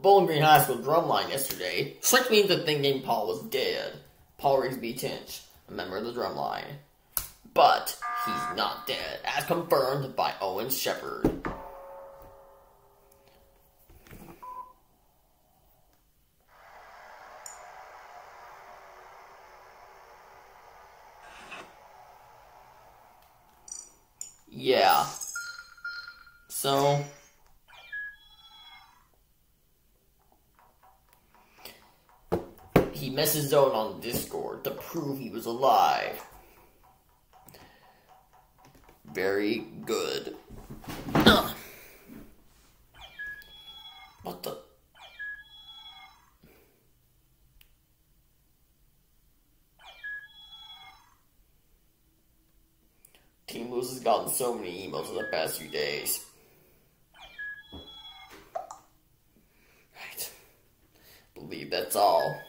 Bowling Green High School drumline yesterday. Tricked me into thinking Paul was dead. Paul Rigsby Tinch, a member of the drumline. But he's not dead, as confirmed by Owen Shepard. Yeah. So. He messes out on Discord to prove he was alive. Very good. Ugh. What the? Team Lose has gotten so many emails in the past few days. Right. Believe that's all.